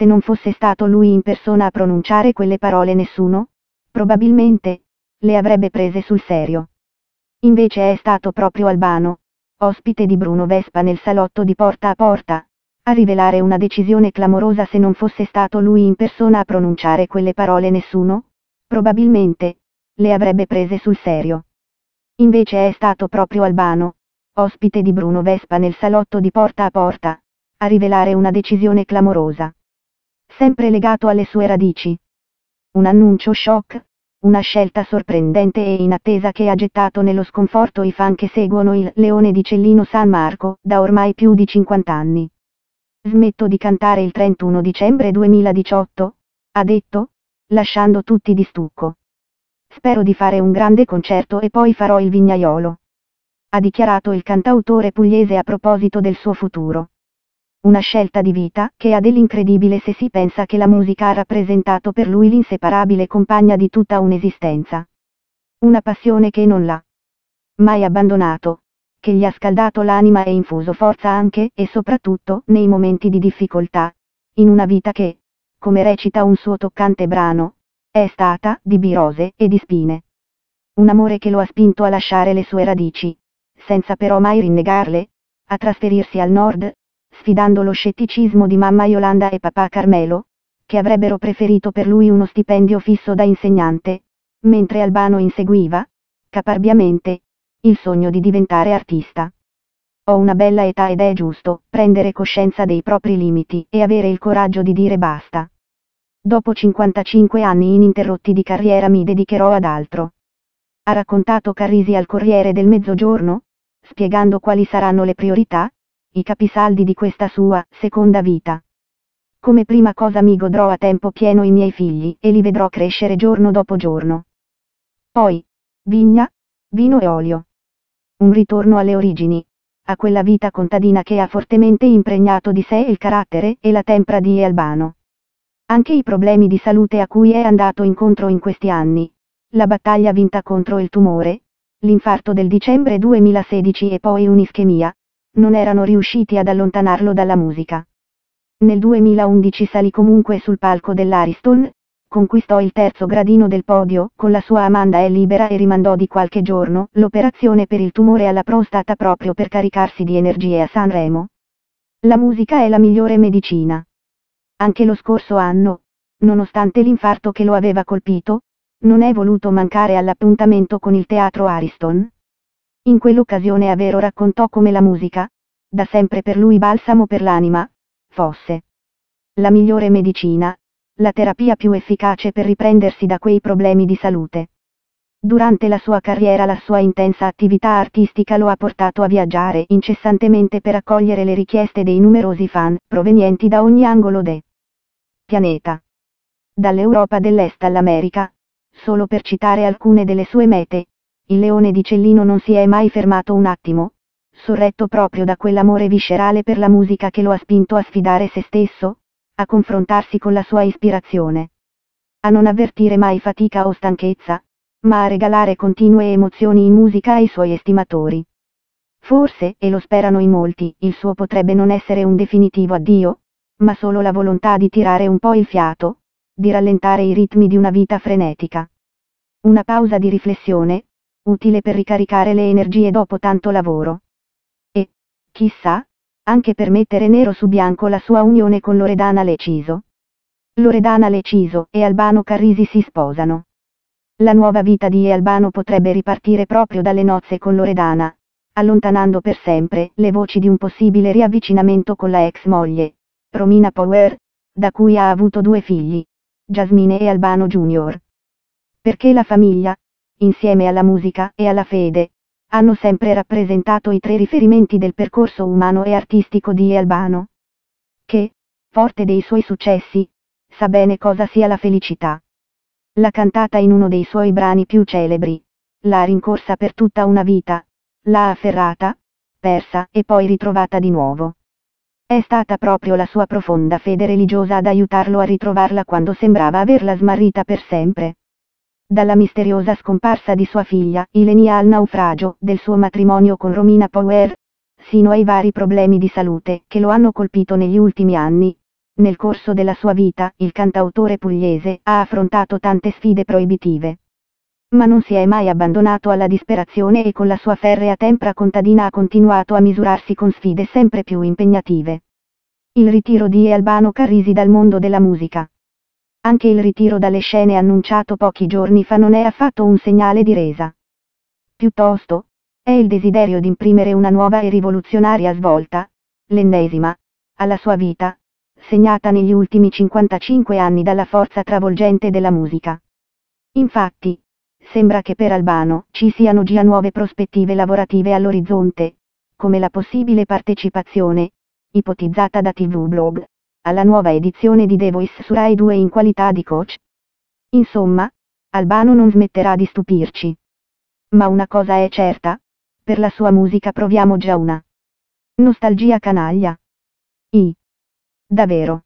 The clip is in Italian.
se non fosse stato lui in persona a pronunciare quelle parole nessuno, probabilmente, le avrebbe prese sul serio. Invece è stato proprio Albano, ospite di Bruno Vespa nel salotto di porta a porta, a rivelare una decisione clamorosa se non fosse stato lui in persona a pronunciare quelle parole nessuno, probabilmente, le avrebbe prese sul serio. Invece è stato proprio Albano, ospite di Bruno Vespa nel salotto di porta a porta, a rivelare una decisione clamorosa. Sempre legato alle sue radici. Un annuncio shock, una scelta sorprendente e inattesa che ha gettato nello sconforto i fan che seguono il Leone di Cellino San Marco da ormai più di 50 anni. Smetto di cantare il 31 dicembre 2018, ha detto, lasciando tutti di stucco. Spero di fare un grande concerto e poi farò il vignaiolo. Ha dichiarato il cantautore pugliese a proposito del suo futuro. Una scelta di vita che ha dell'incredibile se si pensa che la musica ha rappresentato per lui l'inseparabile compagna di tutta un'esistenza. Una passione che non l'ha mai abbandonato, che gli ha scaldato l'anima e infuso forza anche e soprattutto nei momenti di difficoltà, in una vita che, come recita un suo toccante brano, è stata di birose e di spine. Un amore che lo ha spinto a lasciare le sue radici, senza però mai rinnegarle, a trasferirsi al nord, sfidando lo scetticismo di mamma Yolanda e papà Carmelo, che avrebbero preferito per lui uno stipendio fisso da insegnante, mentre Albano inseguiva, caparbiamente, il sogno di diventare artista. Ho una bella età ed è giusto prendere coscienza dei propri limiti e avere il coraggio di dire basta. Dopo 55 anni ininterrotti di carriera mi dedicherò ad altro. Ha raccontato Carrisi al Corriere del Mezzogiorno, spiegando quali saranno le priorità, i capisaldi di questa sua seconda vita. Come prima cosa mi godrò a tempo pieno i miei figli e li vedrò crescere giorno dopo giorno. Poi, vigna, vino e olio. Un ritorno alle origini, a quella vita contadina che ha fortemente impregnato di sé il carattere e la tempra di Albano. Anche i problemi di salute a cui è andato incontro in questi anni, la battaglia vinta contro il tumore, l'infarto del dicembre 2016 e poi un'ischemia, non erano riusciti ad allontanarlo dalla musica. Nel 2011 salì comunque sul palco dell'Ariston, conquistò il terzo gradino del podio, con la sua Amanda è libera e rimandò di qualche giorno l'operazione per il tumore alla prostata proprio per caricarsi di energie a Sanremo. La musica è la migliore medicina. Anche lo scorso anno, nonostante l'infarto che lo aveva colpito, non è voluto mancare all'appuntamento con il teatro Ariston. In quell'occasione Avero raccontò come la musica, da sempre per lui balsamo per l'anima, fosse la migliore medicina, la terapia più efficace per riprendersi da quei problemi di salute. Durante la sua carriera la sua intensa attività artistica lo ha portato a viaggiare incessantemente per accogliere le richieste dei numerosi fan provenienti da ogni angolo de pianeta. Dall'Europa dell'Est all'America, solo per citare alcune delle sue mete, il leone di Cellino non si è mai fermato un attimo, sorretto proprio da quell'amore viscerale per la musica che lo ha spinto a sfidare se stesso, a confrontarsi con la sua ispirazione. A non avvertire mai fatica o stanchezza, ma a regalare continue emozioni in musica ai suoi estimatori. Forse, e lo sperano in molti, il suo potrebbe non essere un definitivo addio, ma solo la volontà di tirare un po' il fiato, di rallentare i ritmi di una vita frenetica. Una pausa di riflessione, utile per ricaricare le energie dopo tanto lavoro. E, chissà, anche per mettere nero su bianco la sua unione con Loredana Leciso. Loredana Leciso e Albano Carrisi si sposano. La nuova vita di Albano potrebbe ripartire proprio dalle nozze con Loredana, allontanando per sempre le voci di un possibile riavvicinamento con la ex moglie, Romina Power, da cui ha avuto due figli, Jasmine e Albano Jr. Perché la famiglia, insieme alla musica e alla fede, hanno sempre rappresentato i tre riferimenti del percorso umano e artistico di Albano. Che, forte dei suoi successi, sa bene cosa sia la felicità. L'ha cantata in uno dei suoi brani più celebri, l'ha rincorsa per tutta una vita, l'ha afferrata, persa e poi ritrovata di nuovo. È stata proprio la sua profonda fede religiosa ad aiutarlo a ritrovarla quando sembrava averla smarrita per sempre dalla misteriosa scomparsa di sua figlia, Ilenia al naufragio del suo matrimonio con Romina Power, sino ai vari problemi di salute che lo hanno colpito negli ultimi anni. nel corso della sua vita, il cantautore pugliese ha affrontato tante sfide proibitive. Ma non si è mai abbandonato alla disperazione e con la sua ferrea tempra contadina ha continuato a misurarsi con sfide sempre più impegnative. Il ritiro di Albano Carrisi dal mondo della musica. Anche il ritiro dalle scene annunciato pochi giorni fa non è affatto un segnale di resa. Piuttosto, è il desiderio di imprimere una nuova e rivoluzionaria svolta, l'ennesima, alla sua vita, segnata negli ultimi 55 anni dalla forza travolgente della musica. Infatti, sembra che per Albano ci siano già nuove prospettive lavorative all'orizzonte, come la possibile partecipazione, ipotizzata da TV Blog, alla nuova edizione di The Voice su Rai 2 in qualità di coach. Insomma, Albano non smetterà di stupirci. Ma una cosa è certa, per la sua musica proviamo già una nostalgia canaglia. I. Davvero.